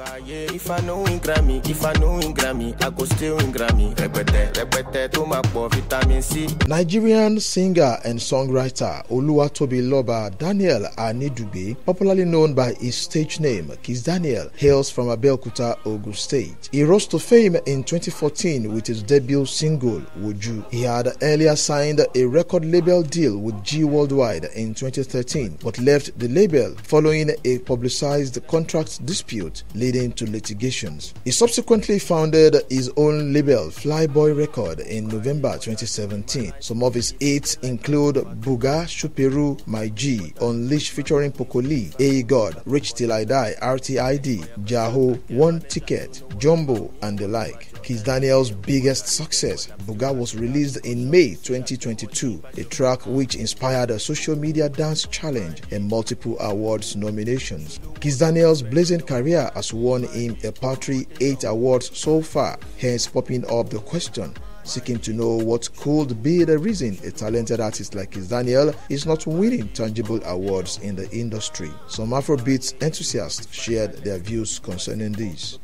If I know in Grammy, if I know in Grammy, I go still in Grammy. Repete, repete, to my vitamin C. Nigerian singer and songwriter Oluwatobiloba Daniel Anidugbe, popularly known by his stage name Kizz Daniel, hails from Abeokuta, Ogun State. He rose to fame in 2014 with his debut single Woju. He had earlier signed a record label deal with G Worldwide in 2013, but left the label following a publicized contract dispute leading to litigations. He subsequently founded his own label, Flyboy Record, in November 2017. Some of his hits include Buga, Shuperu, My G, Unleash featuring Pokoli, A God, Rich Till I Die, RTID, Jaho, One Ticket, Jumbo, and the like. Kizz Daniel's biggest success, Buga was released in May 2022, a track which inspired a social media dance challenge and multiple awards nominations. Kizz Daniel's blazing career has won him a paltry 8 awards so far, hence popping up the question seeking to know what could be the reason a talented artist like Kizz Daniel is not winning tangible awards in the industry. Some Afrobeats enthusiasts shared their views concerning this.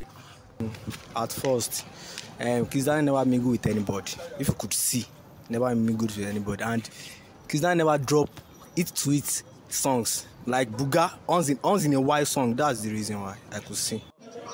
At first, um, Kiss Daniel never mingled with anybody. If you could see, never mingled with anybody. And Daniel never dropped it it songs like Buga, once in, once in a while song. That's the reason why I could see.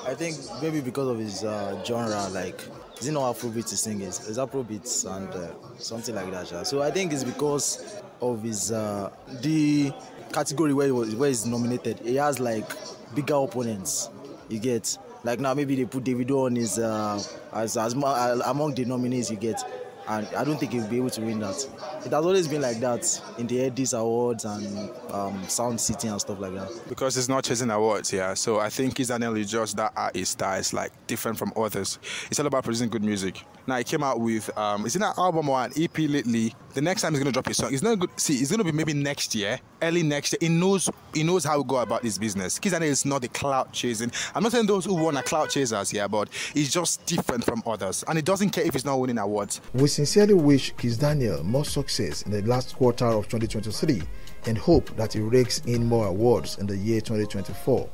I think maybe because of his uh, genre, like is it not Afrobeat to sing is it's Afrobeats and uh, something like that. Yeah. So I think it's because of his uh, the category where he was where he's nominated. He has like bigger opponents. You get like now maybe they put Davido on his uh, as as among the nominees you get. And I don't think he'll be able to win that. It has always been like that in the Headies Awards and um, Sound City and stuff like that. Because it's not chasing awards, yeah. So I think Kizz Daniel is just that artist that is like different from others. It's all about producing good music. Now he came out with um, it's in an album or an EP lately. The next time he's gonna drop his song, it's not good. See, it's gonna be maybe next year, early next year. He knows he knows how to go about this business. Kizz Daniel is not the clout chasing. I'm not saying those who won are clout chasers, yeah, but he's just different from others, and he doesn't care if he's not winning awards. We sincerely wish Kizz Daniel more success in the last quarter of 2023 and hope that he rakes in more awards in the year 2024.